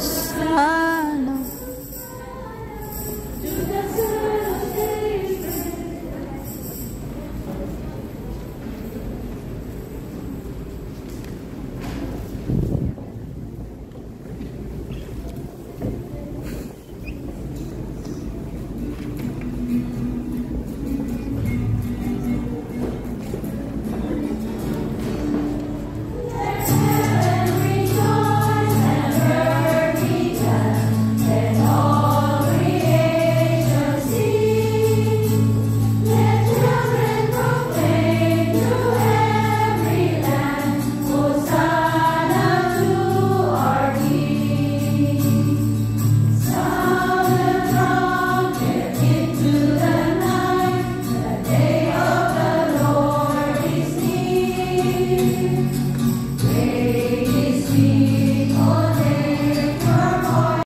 Jesus. you.